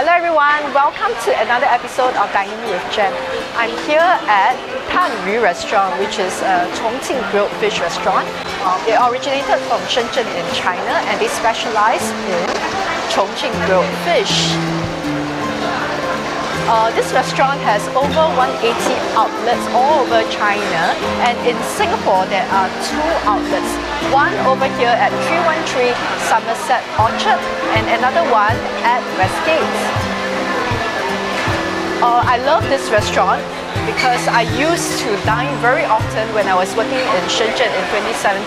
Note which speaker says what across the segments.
Speaker 1: Hello everyone, welcome to another episode of Dining with Jen. I'm here at Tan Yu Restaurant, which is a Chongqing grilled fish restaurant. Um, it originated from Shenzhen in China and they specialize in Chongqing grilled fish. Uh, this restaurant has over 180 outlets all over China and in Singapore there are two outlets. One over here at 313 Somerset Orchard and another one at Westgate. Uh, I love this restaurant because I used to dine very often when I was working in Shenzhen in 2017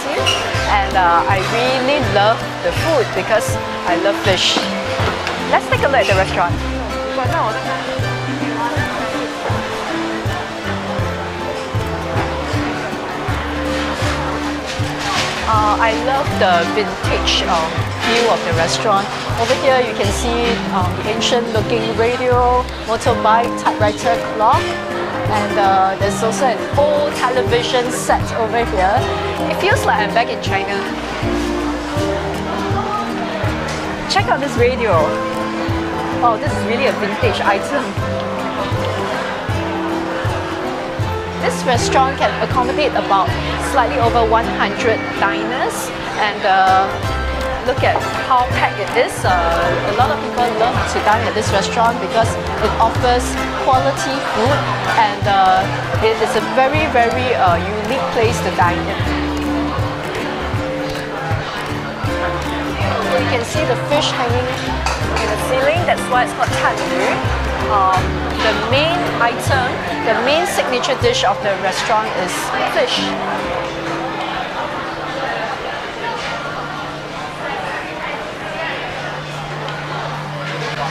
Speaker 1: and uh, I really love the food because I love fish. Let's take a look at the restaurant. I love the vintage um, view of the restaurant. Over here you can see um, the ancient looking radio, motorbike, typewriter clock and uh, there's also an old television set over here. It feels like I'm back in China. Check out this radio. Oh, this is really a vintage item. This restaurant can accommodate about slightly over 100 diners and uh, look at how packed it is. Uh, a lot of people love to dine at this restaurant because it offers quality food and uh, it is a very, very uh, unique place to dine in. You can see the fish hanging in the ceiling, that's why it's called Tan Yu. Um, the main item, the main signature dish of the restaurant is fish.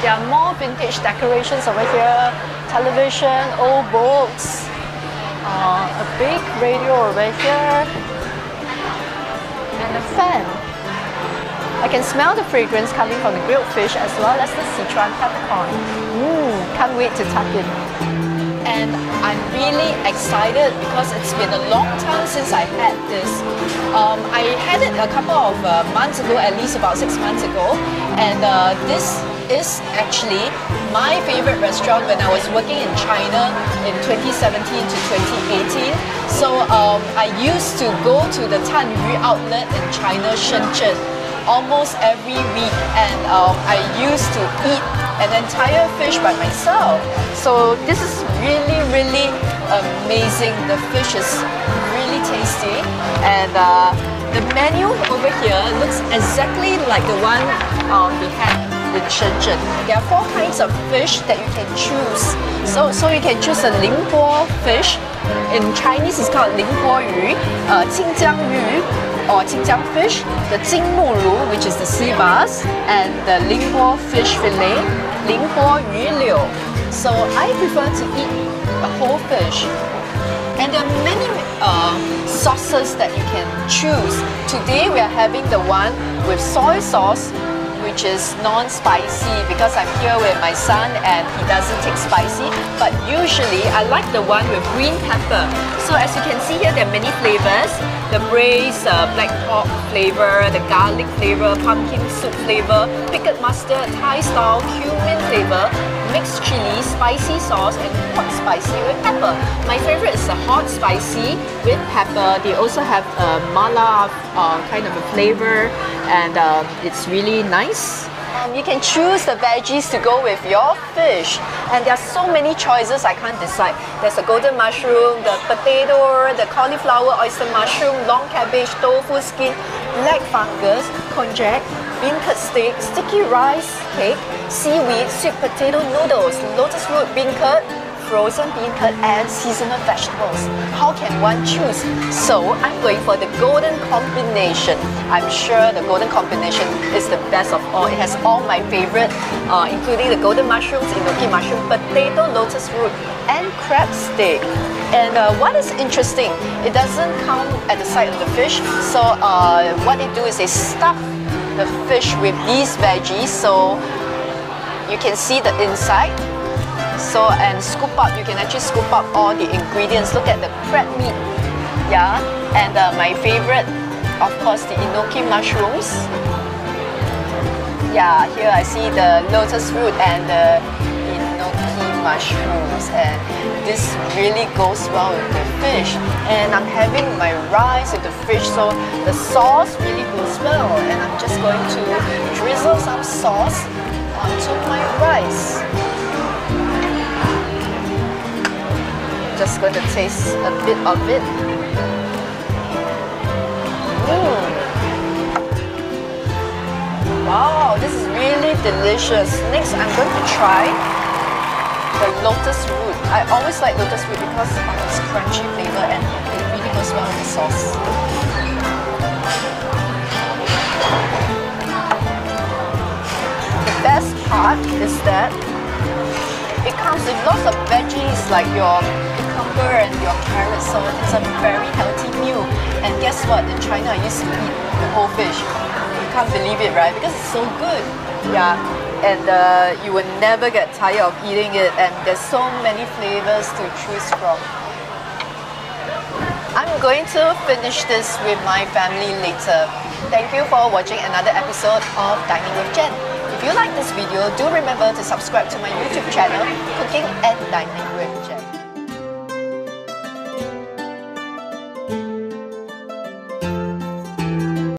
Speaker 1: There are more vintage decorations over here, television, old books, uh, a big radio over here, and a fan. I can smell the fragrance coming from the grilled fish as well as the Sichuan peppercorn. Mmm, can't wait to tuck in. And I'm really excited because it's been a long time since I had this. Um, I had it a couple of uh, months ago, at least about six months ago, and uh, this is actually my favorite restaurant when I was working in China in 2017 to 2018. So um, I used to go to the Tan Yu outlet in China, Shenzhen, almost every week and um, I used to eat an entire fish by myself. So this is really, really amazing. The fish is really tasty and uh, the menu over here looks exactly like the one um, we had in Shenzhen. There are four kinds of fish that you can choose. So, so you can choose a Lingbo fish. In Chinese, it's called Lingbo Yu, uh, Qingjiang Yu, or Qingjiang fish, the Jingmu Lu, which is the sea bass, and the Lingbo fish fillet, Lingbo Yu Liu. So I prefer to eat a whole fish. And there are many uh, sauces that you can choose. Today we are having the one with soy sauce, which is non-spicy because I'm here with my son and he doesn't take spicy. But usually I like the one with green pepper. So as you can see here, there are many flavors. The braised uh, black pork flavor, the garlic flavor, pumpkin soup flavor, pickled mustard, Thai style, cumin flavor, mixed chili, spicy sauce, and hot spicy with pepper. My favorite is the hot spicy with pepper. They also have a mala uh, kind of a flavor and um, it's really nice. Um, you can choose the veggies to go with your fish. And there are so many choices I can't decide. There's a golden mushroom, the potato, the cauliflower, oyster mushroom, long cabbage, tofu skin, black fungus, konjac, bean curd steak, sticky rice cake, seaweed, sweet potato noodles, lotus root bean curd, frozen bean curd and seasonal vegetables. How can one choose? So I'm going for the golden combination. I'm sure the golden combination is the best of all. It has all my favorite, uh, including the golden mushrooms, enoki mushroom, potato, lotus root, and crab steak. And uh, what is interesting, it doesn't come at the side of the fish. So uh, what they do is they stuff the fish with these veggies. So you can see the inside so, and scoop up, you can actually scoop up all the ingredients. Look at the crab meat, yeah. And uh, my favorite, of course, the enoki mushrooms. Yeah, here I see the lotus root and the mushrooms and this really goes well with the fish. And I'm having my rice with the fish so the sauce really goes well and I'm just going to drizzle some sauce onto my rice. Just going to taste a bit of it. Mm. Wow, this is really delicious. Next, I'm going to try the lotus root. I always like lotus root because of its crunchy flavor and it really goes well with the sauce. The best part is that it comes with lots of veggies like your cucumber and your carrots, so it's a very healthy meal. And guess what? In China, I used to eat the whole fish You can't believe it, right? Because it's so good. Yeah, and uh, you will never get tired of eating it, and there's so many flavors to choose from. I'm going to finish this with my family later. Thank you for watching another episode of Dining with Jen. If you like this video, do remember to subscribe to my YouTube channel, Cooking and Dining with Jen.